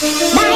My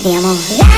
te amo.